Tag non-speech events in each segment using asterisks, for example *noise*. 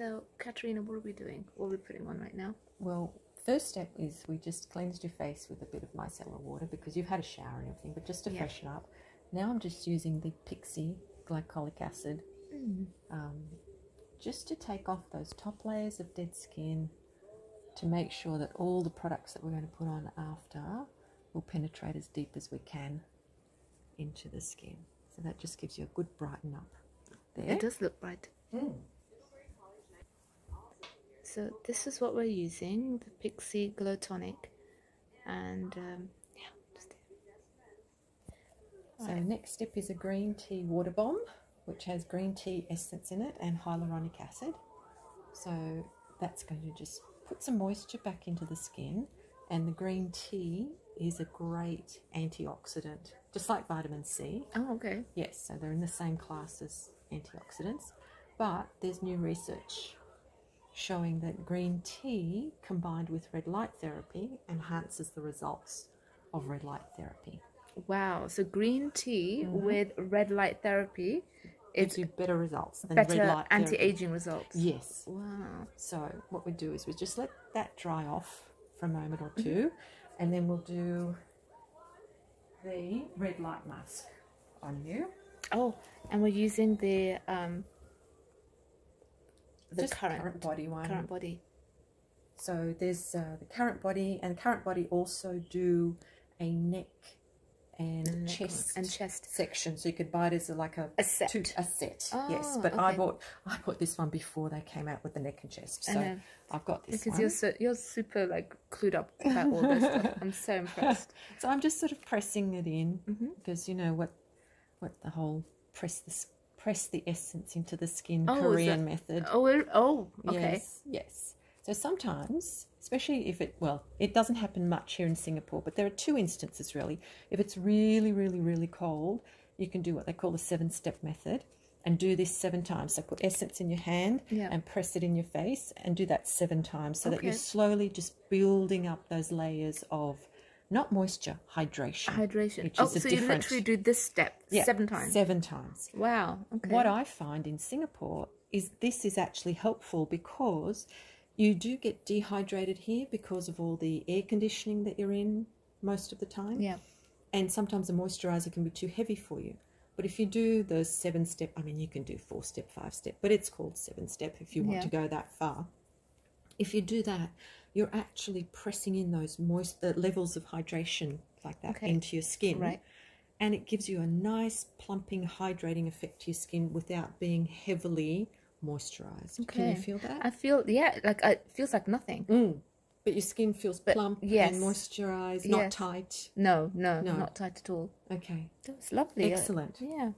So, Katarina, what are we doing? What are we putting on right now? Well, first step is we just cleansed your face with a bit of micellar water because you've had a shower and everything, but just to Yeah. freshen up. Now I'm just using the Pixi glycolic acid Mm. um, just to take off those top layers of dead skin to make sure that all the products that we're going to put on after will penetrate as deep as we can into the skin. So that just gives you a good brighten up there. It does look bright. Mm. So this is what we're using, the Pixi Glow Tonic. And um, yeah, just So next step is a green tea water bomb, which has green tea essence in it and hyaluronic acid. So that's going to just put some moisture back into the skin, and the green tea is a great antioxidant, just like vitamin C. Oh, okay. Yes, so they're in the same class as antioxidants, but there's new research showing that green tea combined with red light therapy enhances the results of red light therapy. Wow. So green tea Mm-hmm. with red light therapy, Gives you better results than red better light therapy. anti-aging results. Yes. Wow. So what we do is we just let that dry off for a moment or 2 and then we'll do the red light mask on you. Oh, and we're using the um the Just current CurrentBody one. CurrentBody. So there's uh, the CurrentBody, and CurrentBody also do a neck and chest and chest. section. So you could buy it as a, like a A set. two- a set. yes, Oh, but I bought I bought this one before they came out with the neck and chest. So know. I've got this Because one. you're so you're super like clued up about all this stuff. *laughs* I'm so impressed. so I'm just sort of pressing it in Mm-hmm. because you know what what the whole press the s- press the essence into the skin Oh, Korean method. Oh, it- oh, okay. Yes, yes. So sometimes, especially if it, well, it doesn't happen much here in Singapore, but there are two instances really. If it's really, really, really cold, you can do what they call the seven step method and do this seven times. So put essence in your hand Yeah. and press it in your face and do that seven times so that you're slowly just building up those layers of not moisture, hydration. Hydration. Which oh, is so you different, literally do this step Yeah, seven times. Seven times. Wow. Okay. What I find in Singapore is this is actually helpful because you do get dehydrated here because of all the air conditioning that you're in most of the time. Yeah. And sometimes the moisturizer can be too heavy for you. But if you do the seven step, I mean, you can do four step, five step, but it's called seven step if you want Yeah. to go that far. If you do that, you're actually pressing in those moist the levels of hydration like that Okay. into your skin Right. and it gives you a nice plumping hydrating effect to your skin without being heavily moisturized can you feel that I feel yeah, like it feels like nothing. mm. but your skin feels But, plump yes. and moisturized not tight No, no, No. not tight at all. okay That's lovely. Uh, excellent Yeah.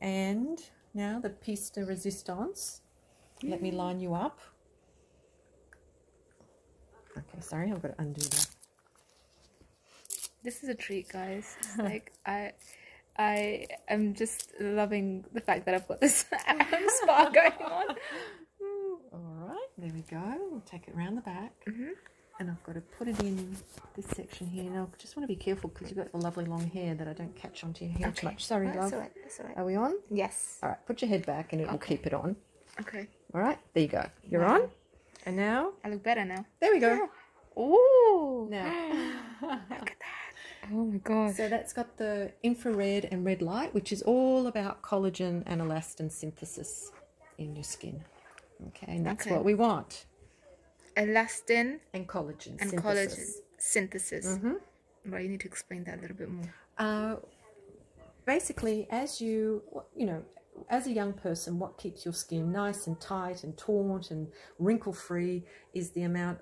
and now the piece de resistance let me line you up okay sorry i've got to undo that This is a treat, guys. It's *laughs* like I I am just loving the fact that I've got this *laughs* *laughs* spa going on. all right there we go we'll take it around the back Mm-hmm. and I've got to put it in this section here. Now, I just want to be careful because you've got the lovely long hair that I don't catch onto your hair too much. Sorry, That's love. all right. That's all right. Are we on? Yes. All right, put your head back and it will keep it on. Okay. All right, there you go. You're Wow. on. And now, I look better now. there we go. Ooh. Now, *gasps* Look at that. Oh my god. so that's got the infrared and red light, which is all about collagen and elastin synthesis in your skin. Okay, and that's Okay. what we want. Elastin And collagen and synthesis. collagen synthesis. Mhm. Right, you need to explain that a little bit more. Uh, basically, as you, you know, as a young person, what keeps your skin nice and tight and taut and wrinkle free is the amount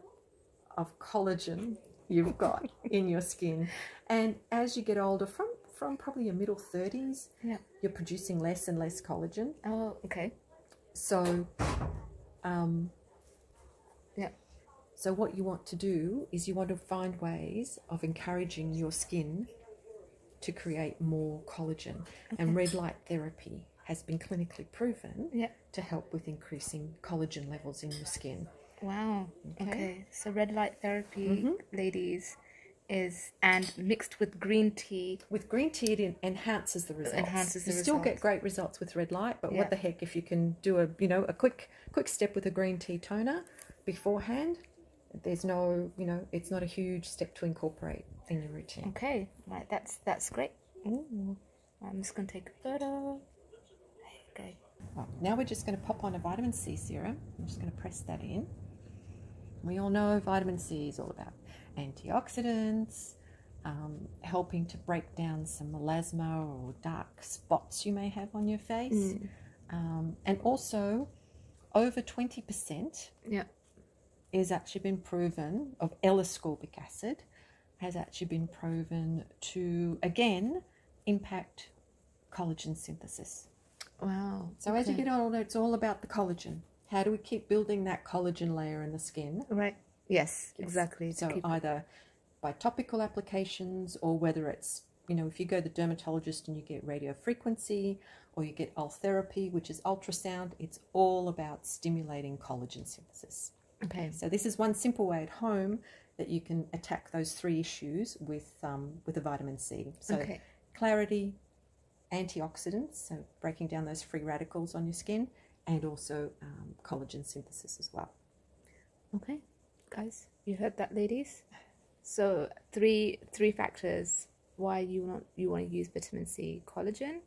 of collagen you've got *laughs* in your skin. And as you get older, from from probably your middle thirties, Yeah. you're producing less and less collagen. Oh, okay. So, um, Yeah. so what you want to do is you want to find ways of encouraging your skin to create more collagen. And red light therapy has been clinically proven Yeah. to help with increasing collagen levels in your skin. Wow. Okay. Okay. So red light therapy, mm-hmm. ladies, is and mixed with green tea. With green tea, it enhances the results. enhances the results. you still get great results with red light, but Yeah. what the heck if you can do a you know a quick quick step with a green tea toner beforehand? There's no you know it's not a huge step to incorporate in your routine. Okay, right, that's that's great. Ooh. I'm just gonna take a photo. Okay. Right, now we're just going to pop on a vitamin C serum. I'm just going to press that in. We all know vitamin C is all about antioxidants, um, helping to break down some melasma or dark spots you may have on your face, um, and also over 20% Yeah. is actually been proven of L-ascorbic acid has actually been proven to again impact collagen synthesis. Wow. So as you get older, it's all about the collagen. How do we keep building that collagen layer in the skin? Right. Yes, exactly. So keep- either by topical applications or whether it's, you know, if you go to the dermatologist and you get radio frequency or you get ultherapy, which is ultrasound, it's all about stimulating collagen synthesis. okay. So this is one simple way at home that you can attack those three issues with um, with the vitamin C. So Okay. clarity, antioxidants, so breaking down those free radicals on your skin, and also um, collagen synthesis as well. Okay, guys, you heard that, ladies. So three three factors why you want you want to use vitamin C, collagen,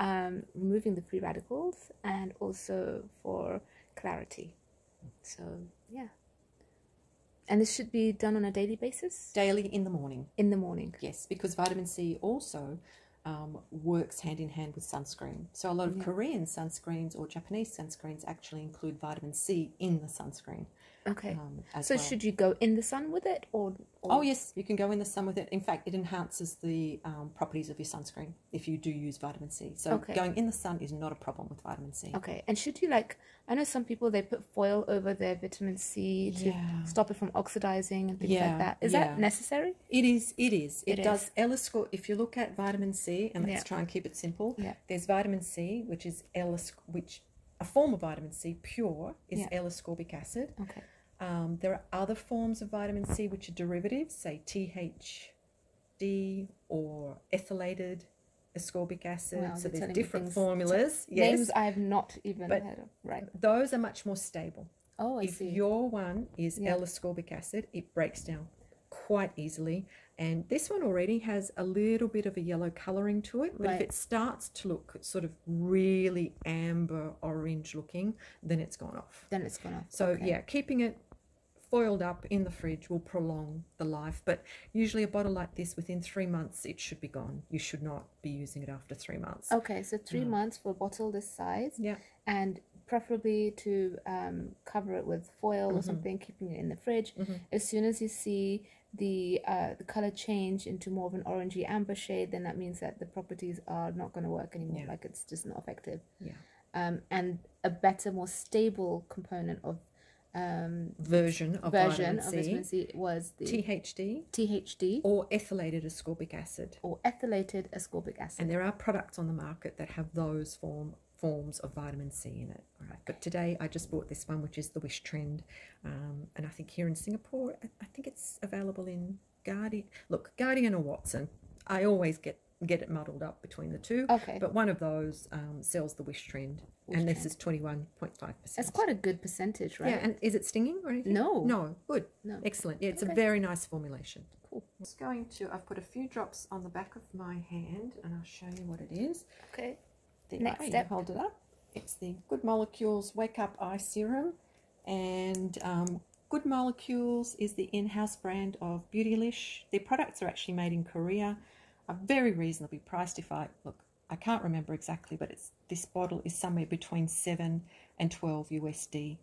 um, removing the free radicals, and also for clarity. So yeah, and this should be done on a daily basis Daily in the morning, in the morning. yes, because vitamin C also um, works hand in hand with sunscreen. So a lot of Korean sunscreens or Japanese sunscreens actually include vitamin C in the sunscreen. Okay. Um, as so well. should you go in the sun with it or? or Oh yes, you can go in the sun with it. In fact, it enhances the um, properties of your sunscreen if you do use vitamin C. So Okay. going in the sun is not a problem with vitamin C. Okay, and should you like? I know some people they put foil over their vitamin C to Yeah. stop it from oxidizing and things Yeah, like that. Is yeah. that necessary? It is. It is. It, It does. L-ascor- If you look at vitamin C, and let's try and keep it simple. Yeah. There's vitamin C, which is L, which a form of vitamin C, pure, is. L-ascorbic acid. Okay. Um, there are other forms of vitamin C which are derivatives, say THD or ethylated ascorbic acid. Wow, so there's different formulas. Yes. Names I have not even But- heard of. Right. Those are much more stable. Oh, I if see. your one is Yeah. L-ascorbic acid, it breaks down quite easily. And this one already has a little bit of a yellow colouring to it. But Right. if it starts to look sort of really amber orange looking, then it's gone off. Then it's gonna. So okay. yeah, keeping it foiled up in the fridge will prolong the life. But usually a bottle like this, within three months, it should be gone. You should not be using it after three months. Okay, so three months for a bottle this size, Yeah. and preferably to um, cover it with foil Mm-hmm. or something, keeping it in the fridge. As soon as you see the uh, the color change into more of an orangey amber shade, then that means that the properties are not going to work anymore. Yeah. Like it's just not effective. Yeah. Um, and a better, more stable component of um, Version of version vitamin of C, vitamin C was the THD, THD or ethylated ascorbic acid. or ethylated ascorbic acid. And there are products on the market that have those form forms of vitamin C in it. All right. But today I just bought this one, which is the Wishtrend, um, and I think here in Singapore, I, I think it's available in Guardian. Look, Guardian or Watson. I always get get it muddled up between the two. Okay. But one of those um, sells the Wishtrend, and this is twenty one point five percent. That's quite a good percentage, right? Yeah, and is it stinging or anything? No. No, good. No. Excellent. Yeah, it's Okay. a very nice formulation. Cool. It's going to, I've put a few drops on the back of my hand and I'll show you what it is. Okay. There Next step. Hold it up. It's the Good Molecules Wake Up Eye Serum. And um, Good Molecules is the in-house brand of Beautylish. Their products are actually made in Korea, are very reasonably priced. If I look, I can't remember exactly, but it's this bottle is somewhere between seven and twelve USD.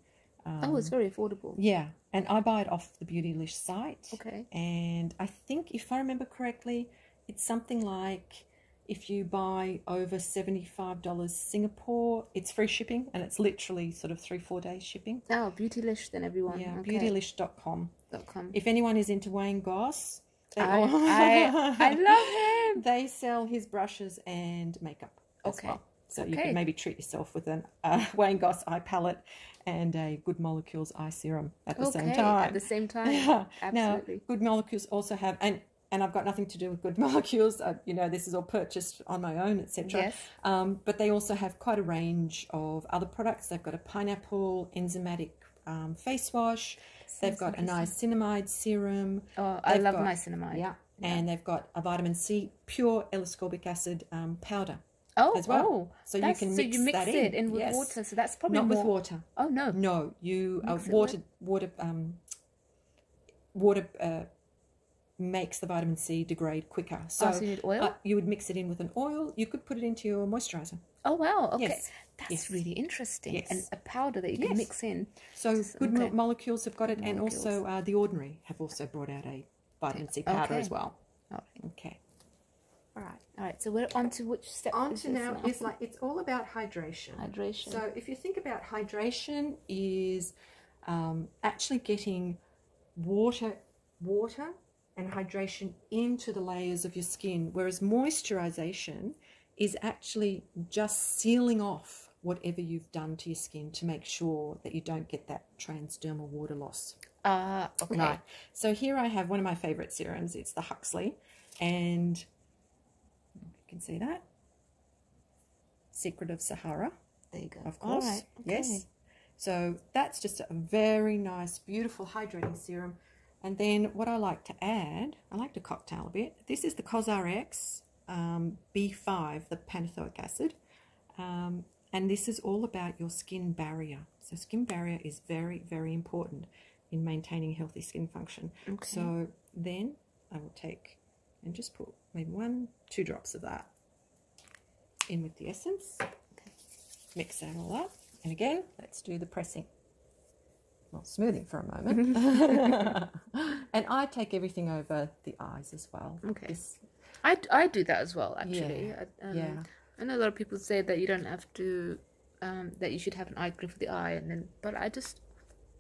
Um, oh, it's very affordable. yeah, and I buy it off the Beautylish site. Okay. And I think, if I remember correctly, it's something like if you buy over $75 Singapore, it's free shipping and it's literally sort of three, four days shipping. Oh, Beautylish then everyone. Yeah, okay. beautylish.com. Dot com. If anyone is into Wayne Goss, I, I, I *laughs* love him. They sell his brushes and makeup as Okay. well. So you can maybe treat yourself with an uh, *laughs* Wayne Goss eye palette and a Good Molecules eye serum at the okay, same time. at the same *laughs* time. Yeah. Absolutely. Now, Good Molecules also have, and and I've got nothing to do with Good *laughs* Molecules. Uh, you know, this is all purchased on my own, etc. Yes. Um, but they also have quite a range of other products. They've got a pineapple enzymatic um, face wash. They've got a niacinamide serum. Oh, I They've love got- niacinamide. Yeah. And they've got a vitamin C pure L-ascorbic acid um, powder. Oh, as well. oh. So you can so mix you mix that it in. in with Yes. water. So that's probably Not more. with water. Oh no. No, you uh, Mix it water water um water uh, makes the vitamin C degrade quicker. So, Oh, so you need oil? uh, you would mix it in with an oil. You could put it into your moisturizer. Oh wow. Okay. Yes. That's Yes. really interesting. Yes. And a powder that you can mix in. So Just- good okay. molecules have got it, and also uh, the ordinary have also brought out a vitamin C powder Okay. as well. All right. Okay. All right. All right. So we're on to which step? On to this now is like it's all about hydration. hydration. So if you think about hydration is um, actually getting water, water and hydration into the layers of your skin, whereas moisturization is actually just sealing off whatever you've done to your skin to make sure that you don't get that transdermal water loss. Ah, okay. Right. So here I have one of my favorite serums. It's the Huxley, and you can see that Secret of Sahara. There you go. Of course. right. Yes. So that's just a very nice, beautiful hydrating serum. And then what I like to add, I like to cocktail a bit. This is the CosRX um, B5, the pantothenic acid. Um, and this is all about your skin barrier. So skin barrier is very, very important in maintaining healthy skin function. Okay. So then I will take and just put maybe one, two drops of that in with the essence. Okay. Mix that all up. And again, let's do the pressing. Well, smoothing for a moment. *laughs* *laughs* and I take everything over the eyes as well. Okay. This- I, I do that as well, actually. Yeah, I, um, yeah. I know a lot of people say that you don't have to, um, that you should have an eye cream for the eye, and then, but I just,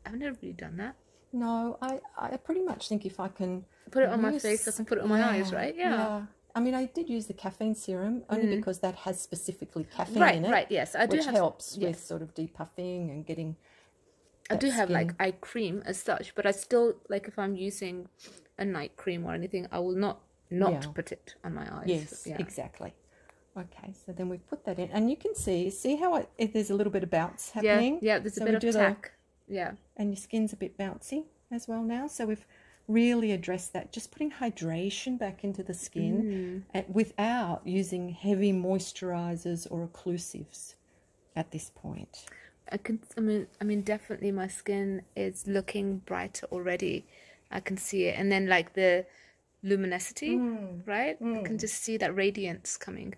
I've never really done that. no, I, I pretty much think if I can Put it on my face, I can put it on my eyes, right? Yeah. yeah. I mean, I did use the caffeine serum only mm. because that has specifically caffeine Right, in it. right, yes. I do which have, helps with sort of depuffing and getting. I do have like eye cream as such, but I still, like if I'm using a night cream or anything, I will not, not Yeah. put it on my eyes. Yes, Yeah. exactly. Okay, so then we put that in, and you can see see how it, if there's a little bit of bounce happening. yeah, yeah there's a bit of tack. Yeah. and your skin's a bit bouncy as well now. So we've really addressed that. Just putting hydration back into the skin and without using heavy moisturizers or occlusives at this point. I can. I mean, I mean, definitely, my skin is looking brighter already. I can see it, and then like the luminosity, mm. right? I can mm. just see that radiance coming,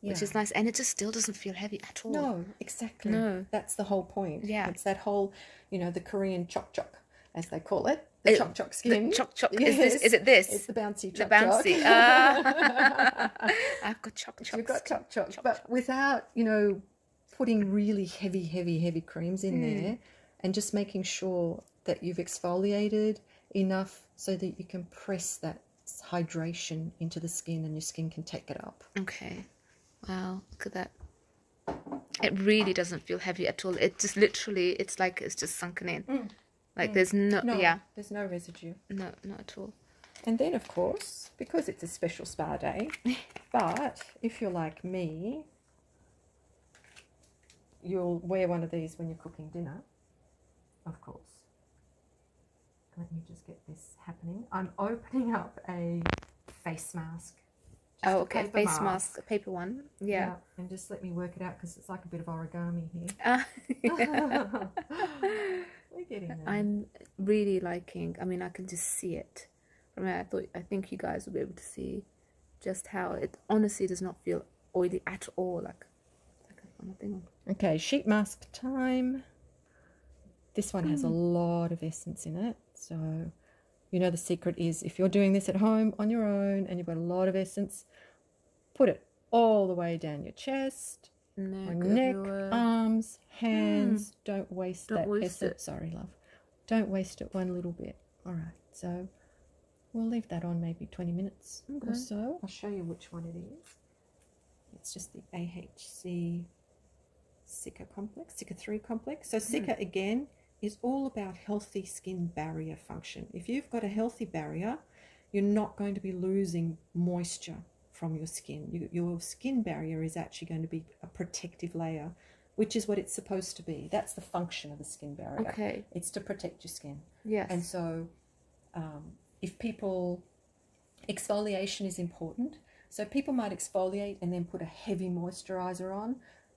which is nice, and it just still doesn't feel heavy at all. No, exactly. No. That's the whole point. Yeah. It's that whole, you know, the Korean chok chok, as they call it. The It- chok chok skin. chok chok. Is this- is it this? It's the bouncy The chok bouncy. Ah. *laughs* I've got choc choc. You've got chok chok, but without, you know, putting really heavy, heavy, heavy creams in there and just making sure that you've exfoliated enough so that you can press that hydration into the skin and your skin can take it up. Okay. Wow. Look at that. It really doesn't feel heavy at all. It just literally, it's like it's just sunken in. Mm. Like mm. there's no, No, yeah, there's no residue. no, not at all. And then, of course, because it's a special spa day, *laughs* but if you're like me, you'll wear one of these when you're cooking dinner, of course. Let me just get this happening. I'm opening up a face mask. Just Oh, okay. paper Face mask, a paper one. Yeah. And just let me work it out because it's like a bit of origami here. Ah, *laughs* We're getting there. I'm really liking. I mean, I can just see it. From here, I thought, I think you guys will be able to see just how it honestly does not feel oily at all. Like, like I've got nothing on. Okay, sheet mask time. This one has a lot of essence in it. So, you know, the secret is if you're doing this at home on your own and you've got a lot of essence, put it all the way down your chest, Neck, neck, arms, hmm. hands. Don't waste Don't that waste essence. Sorry, love. Don't waste it one little bit. All right, so we'll leave that on maybe 20 minutes Okay. or so. I'll show you which one it is. It's just the AHC Cica complex, Cica 3 complex. So hmm. Cica again is all about healthy skin barrier function. If you've got a healthy barrier, you're not going to be losing moisture from your skin. You, your skin barrier is actually going to be a protective layer, which is what it's supposed to be. That's the function of the skin barrier. Okay. It's to protect your skin. Yes. And so, um, if people, exfoliation is important. So, people might exfoliate and then put a heavy moisturizer on.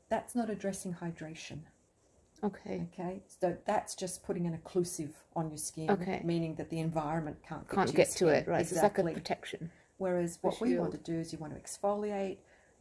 That's not addressing hydration. Okay. Okay, so that's just putting an occlusive on your skin, Okay. meaning that the environment can't get Can't to get your to it, skin. right? So it's like a Exactly. protection. Whereas what we want to do is you want to exfoliate,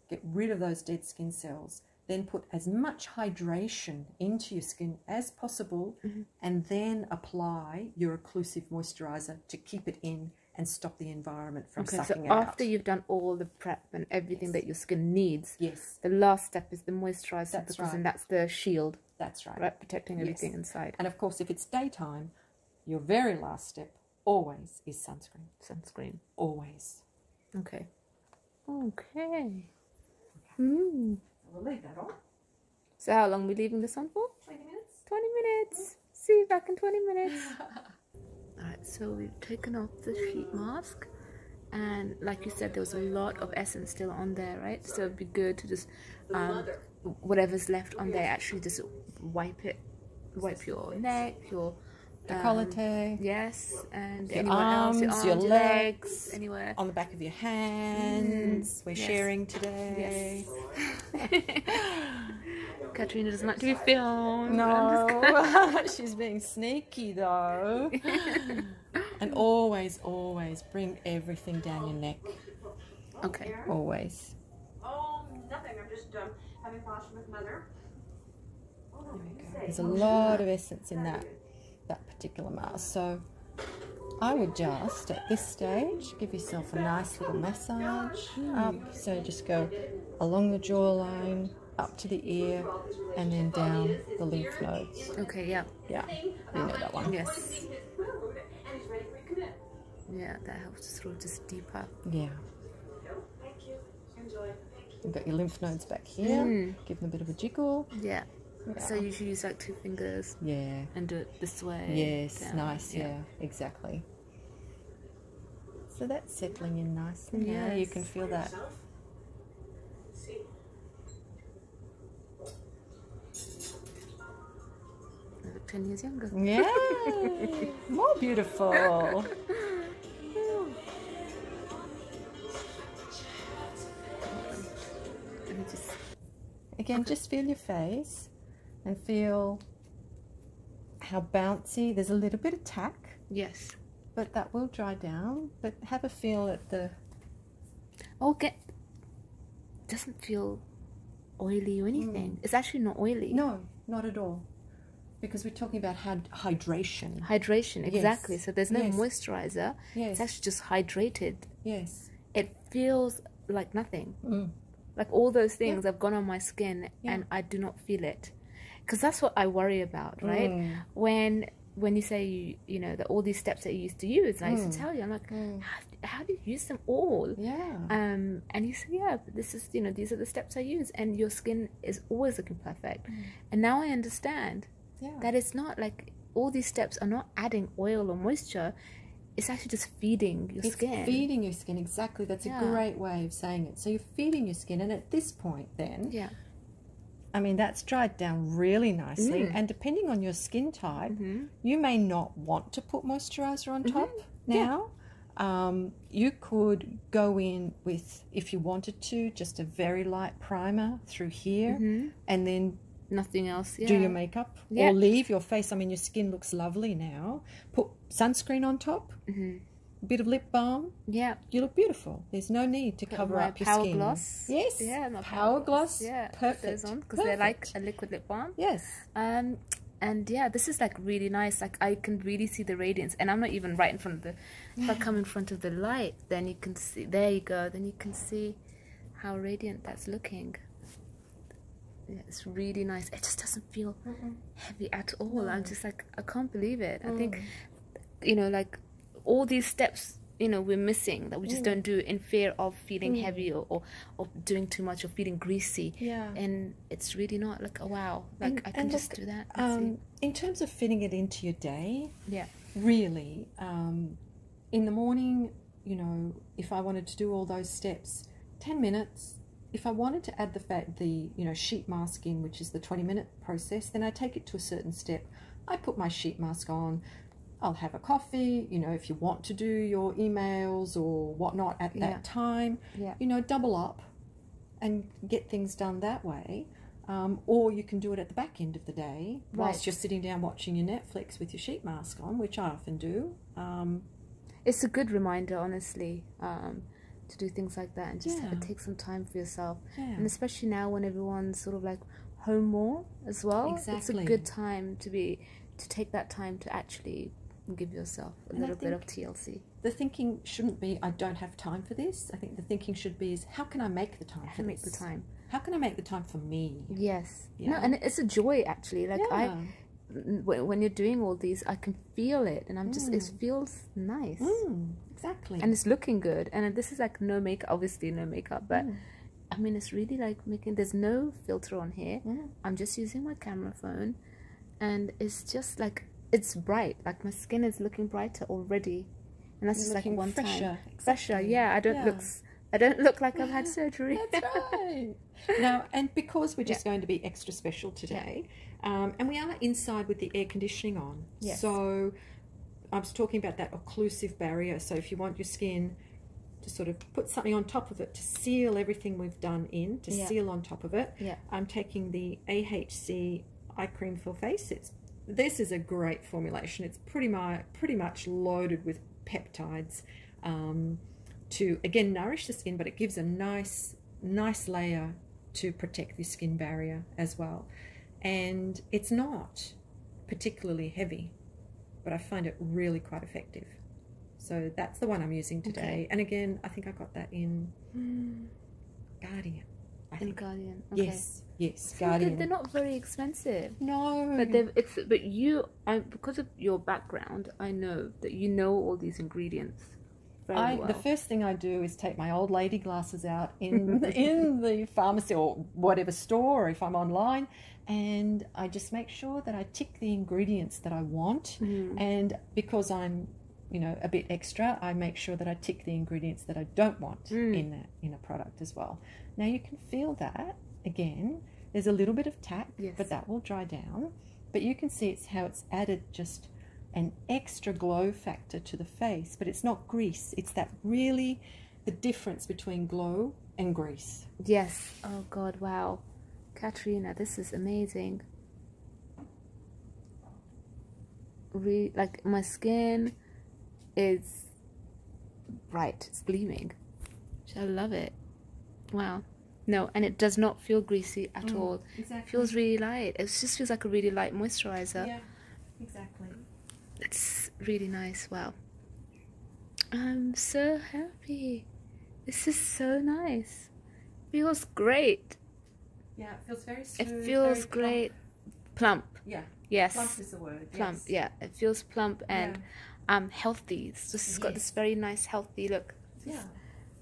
get rid of those dead skin cells, then put as much hydration into your skin as possible, Mm-hmm. and then apply your occlusive moisturizer to keep it in and stop the environment from Okay. So sucking it after out. you've done all the prep and everything Yes. that your skin needs, Yes, the last step is the moisturizer That's because right. that's the shield, that's right. right? Protecting Yes. everything inside. And of course, if it's daytime, your very last step always is sunscreen. Sunscreen. Always. Okay. Okay. Hmm. We'll leave that on. So how long are we leaving this on for? 20 minutes. 20 minutes. See you back in 20 minutes. *laughs* Alright, so we've taken off the sheet mask. And like you said, there was a lot of essence still on there, right? So it'd be good to just, um, whatever's left on there, actually just wipe it, wipe your neck, your um, Decollete. yes, and Your anywhere else, your arms, arms, your your legs, anywhere. on the back of your hands. We're yes. sharing today. *laughs* Katrina doesn't like to be filmed. No, *laughs* she's being sneaky though. *laughs* and always, always bring everything down your neck. Okay. Always. Oh, nothing. I'm just um, having fashion with mother. There's a lot of essence in that that particular mask. So I would just at this stage give yourself a nice little massage up. So just go along the jawline, up to the ear, and then down the lymph nodes. Okay, yeah. Yeah, you know that one. Yes. And he's ready for your commit. Yeah, that helps to sort of just deeper. Yeah. Thank you. Enjoy. You've got your lymph nodes back here. Mm. Give them a bit of a jiggle. Yeah. Yeah. So you should use like two fingers Yeah. and do it this way. Yes, down. nice. Yeah. exactly. So that's settling in nicely. now. Yeah, you can feel that. See. I look 10 years younger. Yeah, *laughs* more beautiful. *laughs* Again, just feel your face and feel how bouncy. There's a little bit of tack, Yes. but that will dry down. But have a feel at the. Oh, get. Doesn't feel oily or anything. It's actually not oily. No, not at all. Because we're talking about hydration. Hydration, exactly. Yes. So there's no Yes. moisturizer. Yes. It's actually just hydrated. Yes. It feels like nothing. Mm. Like all those things have gone on my skin Yeah. and I do not feel it. Because that's what I worry about, right? Mm. When when you say you you know that all these steps that you used to use, and I Mm. used to tell you, I'm like, how, how do you use them all? Yeah. Um, and you say, yeah, this is you know these are the steps I use, and your skin is always looking perfect. And now I understand Mm. yeah. that it's not like all these steps are not adding oil or moisture. It's actually just feeding your It's skin. feeding your skin, exactly. That's Yeah. a great way of saying it. So you're feeding your skin, and at this point, then, yeah. I mean, that's dried down really nicely. Mm. And depending on your skin type, hmm you may not want to put moisturizer on top Mm-hmm. Yeah. now. Um, you could go in with, if you wanted to, just a very light primer through here, hmm and then Nothing else. Yeah. do your makeup Yeah. or leave your face. I mean, your skin looks lovely now. Put sunscreen on top, hmm a bit of lip balm. Yeah. You look beautiful. There's no need to Put cover up your power skin. gloss. Yes. Yeah, my power, gloss. Yeah, put Perfect. those on because they're like a liquid lip balm. Yes. Um, and yeah, this is like really nice. Like I can really see the radiance, and I'm not even right in front of the. If I come in front of the light, then you can see. There you go. Then you can see how radiant that's looking. It's really nice. It just doesn't feel heavy at all. I'm just like I can't believe it. I think, Mm. you know, like all these steps you know we're missing that we just Mm. don't do in fear of feeling Mm. heavy or, or or doing too much or feeling greasy Yeah. and it's really not like oh wow like And- i can just look, do that. Um, in terms of fitting it into your day, yeah really, um, in the morning, you know, if I wanted to do all those steps, 10 minutes. If I wanted to add the fat, the you know sheet mask in, which is the 20 minute process, then I take it to a certain step. I put my sheet mask on. I'll have a coffee. You know, if you want to do your emails or whatnot at that Yeah. time, Yeah. you know, double up and get things done that way. Um, or you can do it at the back end of the day whilst Right. you're sitting down watching your Netflix with your sheet mask on, which I often do. Um, it's a good reminder honestly um to do things like that and just Yeah. take some time for yourself yeah. and especially now when everyone's sort of like home more as well it's a good time to be to take that time to actually give yourself a And little bit of tlc the thinking shouldn't be, I don't have time for this. I think the thinking should be, is how can I make the time how for make the time How can I make the time for me? yes no Yeah. and it's a joy actually like i yeah. when, when you're doing all these i can feel it and i'm just it Mm. feels nice Mm, exactly. and it's looking good. And this is like no makeup obviously no makeup but Mm. i mean it's really like making there's no filter on here. I'm just using my camera phone. And it's just like it's bright. Like my skin is looking brighter already. And that's You're just like one time. fresher. fresher yeah. I don't Yeah. look i don't look like i've had *laughs* surgery. That's *laughs* right. now, and because we're just going to be extra special today, um, and we are inside with the air conditioning on, Yes. so I was talking about that occlusive barrier. So if you want your skin to sort of put something on top of it to seal everything we've done in, to Yeah. seal on top of it, Yeah. I'm taking the AHC Eye Cream for Face. It's this is a great formulation. It's pretty much pretty much loaded with peptides um, to again nourish the skin, but it gives a nice nice layer to protect the skin barrier as well. And it's not particularly heavy, but I find it really quite effective. So that's the one I'm using today. Okay. And again, I think I got that in hmm. Guardian. I in think. guardian okay Yes, yes, Guardian. they're not very expensive no, but they've it's but you I, because of your background i know that you know all these ingredients I, well the first thing I do is take my old lady glasses out in *laughs* in the pharmacy or whatever store, or if I'm online, and I just make sure that I tick the ingredients that I want. Mhm. And because I'm, you know, a bit extra, I make sure that I tick the ingredients that I don't want Mm. in that in a product as well. Now you can feel that again. There's a little bit of tack, Yes. but that will dry down. But you can see it's how it's added just an extra glow factor to the face, but it's not grease. It's that really the difference between glow and grease. Yes. Oh God! Wow, Katrina, this is amazing. Re- like my skin is bright. It's gleaming. I love it. Wow. No, and it does not feel greasy at mm, all. It feels really light. It just feels like a really light moisturizer. yeah, exactly. It's really nice. Wow. I'm so happy. This is so nice. Feels great. Yeah, it feels very smooth. It feels great. Plump. Yeah, Yes. plump is the word. Plump. yes. Yeah. It feels plump and um healthy. It's just got this very nice healthy look. Yeah.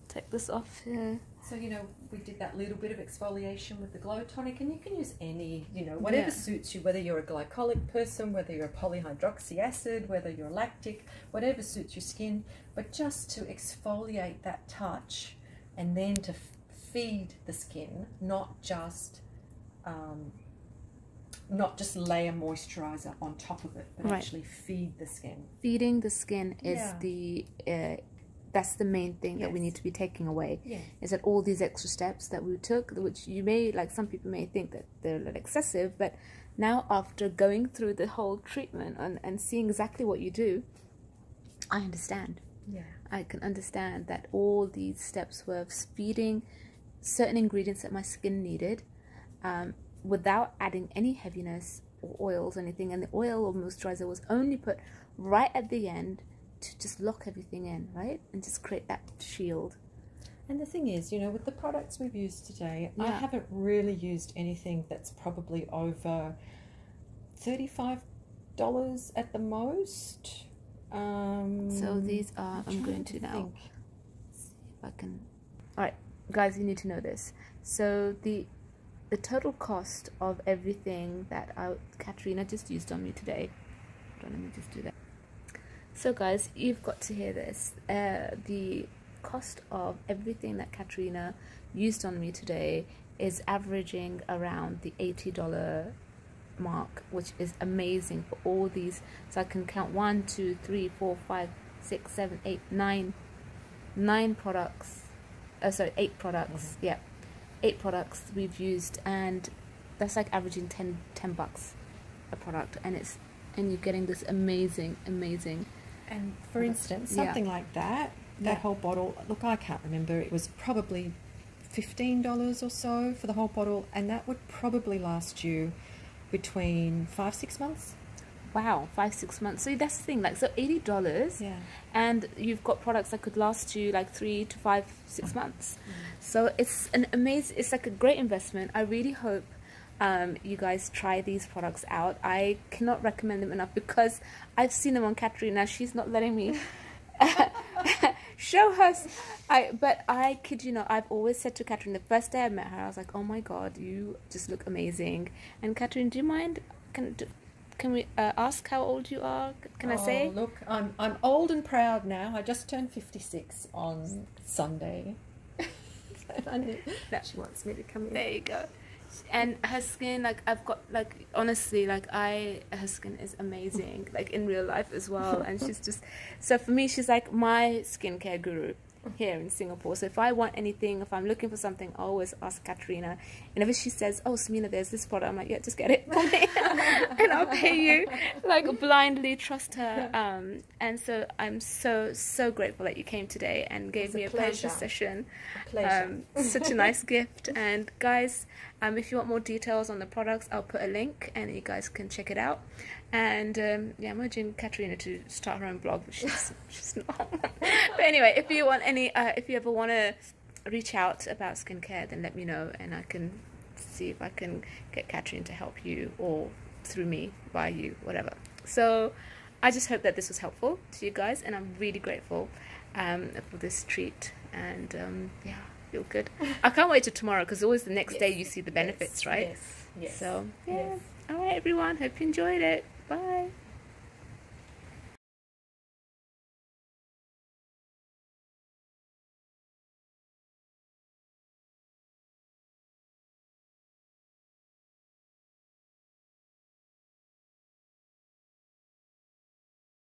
Take this off here. So you know, we did that little bit of exfoliation with the glow tonic, and you can use any, you know, whatever Yeah. suits you. Whether you're a glycolic person, whether you're a polyhydroxy acid, whether you're lactic, whatever suits your skin. But just to exfoliate that touch, and then to feed the skin, not just, um, not just lay a moisturizer on top of it, but Right. actually feed the skin. Feeding the skin is Yeah. the uh, that's the main thing that we need to be taking away. Yeah. is that all these extra steps that we took, which you may like, some people may think that they're a little excessive, but now after going through the whole treatment and, and seeing exactly what you do, I understand. Yeah. I can understand that all these steps were feeding certain ingredients that my skin needed um, without adding any heaviness or oils or anything. And the oil or moisturizer was only put right at the end to just lock everything in, right? And just create that shield. And the thing is, you know, with the products we've used today, I haven't really used anything that's probably over $35 at the most. Um, So these are. I'm going to now. think. if I can. All right, guys, you need to know this. So the the total cost of everything that I, Katrina just used on me today. Let me just do that. So, guys, you've got to hear this. Uh, the cost of everything that Katrina used on me today is averaging around the eighty dollar mark, which is amazing for all these. So I can count one, two, three, four, five, six, seven, eight, nine, nine products. Uh, sorry, eight products. Yeah, eight products we've used, and that's like averaging 10, 10 bucks a product, and it's and you're getting this amazing, amazing. And for instance, Yeah. something like that, that Yeah. whole bottle, look, I can't remember, it was probably $15 or so for the whole bottle, and that would probably last you between five, six months. Wow, five six months. So that's the thing. Like so, eighty dollars. Yeah. and you've got products that could last you like three to five six months so it's an amazing it's like a great investment i really hope um, you guys try these products out i cannot recommend them enough because i've seen them on katrina Now she's not letting me *laughs* show her i but i kid you not i've always said to Catherine the first day i met her i was like oh my god you just look amazing and Catherine do you mind can do, can we uh, ask how old you are can i say Oh, look, I'm, I'm old and proud now. I just turned 56 on Sunday. *laughs* That- she wants me to come in. There you go. And her skin, like I've got, like honestly, like I, her skin is amazing, like in real life as well. And she's just, so for me, she's like my skincare guru here in Singapore. So if I want anything, if I'm looking for something, I always ask Katrina. And if she says, "Oh, Samina, there's this product," I'm like, "Yeah, just get it for me, *laughs* and I'll pay you." Like blindly trust her. Um, and so I'm so so grateful that you came today and gave It's me a pleasure. pleasure session. Pleasure. Um, such a nice gift. And guys, um, if you want more details on the products, I'll put a link and you guys can check it out. And um, yeah, I'm urging Katrina to start her own blog, but she's *laughs* she's not. *laughs* but anyway, if you want any, uh, if you ever want to reach out about skincare, then let me know, and I can see if I can get Katrina to help you or through me, by you, whatever. So I just hope that this was helpful to you guys, and I'm really grateful um, for this treat. And um, yeah, feel good. I can't wait till tomorrow because always the next day you see the benefits, right? Yes. Yes. So yeah. Yes. All right, everyone. Hope you enjoyed it. Bye.